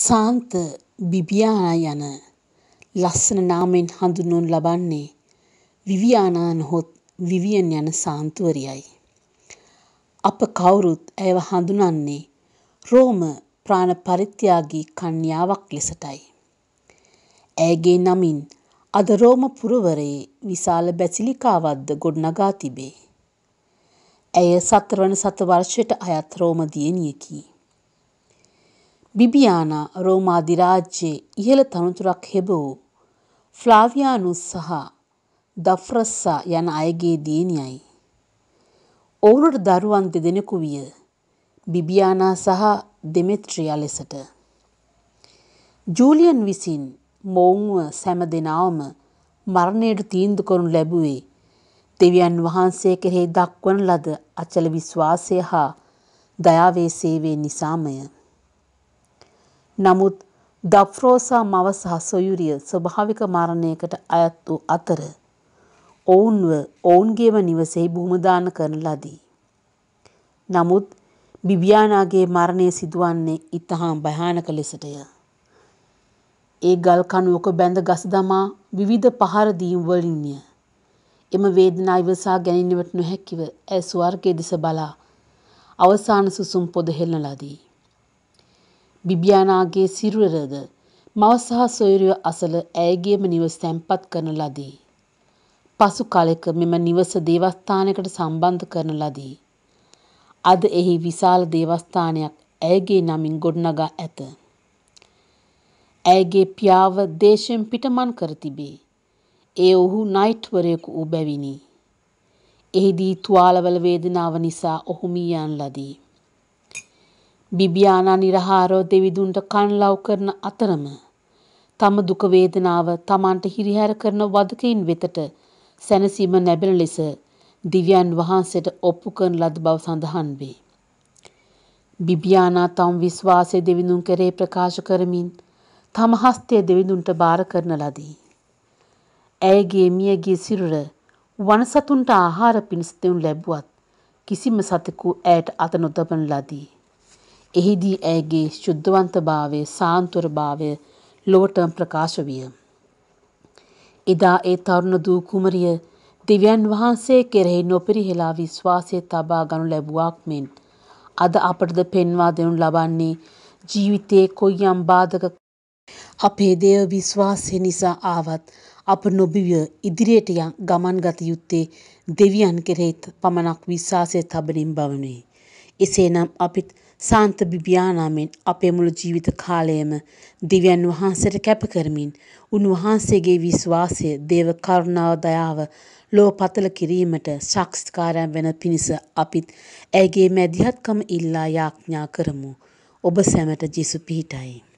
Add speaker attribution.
Speaker 1: සාන්ත බිබියානා යන ලස්සන නාමයෙන් හඳුන්වනු ලබන්නේ විවියානා නොහොත් විවියන් යන සාන්තුවරියයි. අප කවුරුත් ඇයව හඳුනන්නේ රෝම ප්‍රාණ පරිත්‍යාගී කන්‍යාවක් ලෙසටයි. ඇයගේ නමින් අද රෝම පුරවරයේ විශාල බැසිලිකාවක්ද ගොඩනගා තිබේ. ඇය සතරවන සත වර්ෂයට අයත් රෝම දියණියකි. බිබියානා රෝම අධිරාජ්‍යයේ ඉහළ තනතුරක් හෙබවූ ෆ්ලාවියානුස් සහ දෆ්රස්සා යන අයගේ දියණියයි. ඔවුනට දරුවන් දෙදෙනෙකු විය. බිබියානා සහ දෙමෙත්‍රියා ලෙසට. ජූලියන් විසින් මොවුන්ව සැම දෙනාවම මරණයට තීන්දු කරනු ලැබුවේ දෙවියන් වහන්සේ කෙරෙහි දක්වන ලද අචල විශ්වාසය හා දයාවේ සේවය නිසාමය. නමුත් දෆ්රෝසා මව සහ සොයුරිය ස්වභාවික මරණයකට අයත් වූ අතර ඔවුන්ව ඔවුන්ගේම නිවසෙහි භූමදාන කරන ලදී. නමුත් බිබියානාගේ මරණය සිදුවන්නේ ඉතාම භයානක ලෙසටය. ඒ ගල් කණුවක බැඳ ගස දමා විවිධ පහර දීම් වලින්ය. එම වේදනා ඉවසා ගැනීමට නොහැකිව ඇය ස්වර්ගයේ දෙස බලා අවසාන සුසුම් පොද හෙළන ලදී. බිබියානාගේ සිරුරද මව සහ සොයුරිය අසල ඇයගේම නිවස තැන්පත් කරන ලදී. පසු කලෙක මෙම නිවස දේවස්ථානයකට සම්බන්ධ කරන ලදී. අද එහි විශාල දේවස්ථානයක් ඇයගේ නමින් ගොඩනගා ඇත. ඇයගේ පියාව දේශයෙන් පිටමන් කර තිබේ. ඒ ඔහු නයිට්වරයෙකු වූ බැවිනි. එහිදී තුවාලවල වේදනාව නිසා ඔහු මිය යන ලදී. බිබියානා නිරහාරව දෙවිදුන්ට කන් ලව් කරන අතරම තම දුක වේදනාව තමන්ට හිරිහැර කරන වදකයින් වෙතට සැනසීම ලැබෙන ලෙස දිව්‍යයන් වහන්සේට ඔප්පු කරන ලද බව සඳහන් වේ. බිබියානා තම විශ්වාසය දෙවිඳුන් කෙරේ ප්‍රකාශ කරමින් තම හස්තය දෙවිඳුන්ට බාර කරන ලදී. ඇයගේ මියගේ සිරුර වනසතුන්ට ආහාර පිණිස දෙනු ලැබුවත් කිසිම සතෙකු ඇයට අත නොතබන ලදී. එහිදී ඇයගේ ශුද්ධවන්තභාවය සාන්තුවරභාවය ලොවටම ප්‍රකාශ විය. එදා ඒ තරුණ දූ කුමරිය දෙවියන් වහන්සේ කෙරෙහි නොපිරිහෙලා විශ්වාසය තබා ගනු ලැබුවාක් මෙන් අද අපටද පෙන්වා දෙනු ලබන්නේ ජීවිතයේ කොයියම් බාධක අපේ දේව විශ්වාසය නිසා ආවත් අප නොබිවිය ඉදිරියට ගමන් ගත යුත්තේ දෙවියන් කෙරෙහිත් පමණක් විශ්වාසය තබනින් බවනේ. එසේනම් අපිත් සාන්ත බිබියානා මෙන් අපේ මුළු ජීවිත කාලයම දෙවියන් වහන්සේට කැප කරමින් උන්වහන්සේගේ විශ්වාසය, දේව කරුණාව, දයාව ලෝ පතල කිරීමට සාක්ෂිකාරයන් වෙන පිණිස අපිත් ඇයගේ මැදිහත්කම ඉල්ලා යාඥා කරමු. ඔබ සැමට ජෙසු පිහිටයි.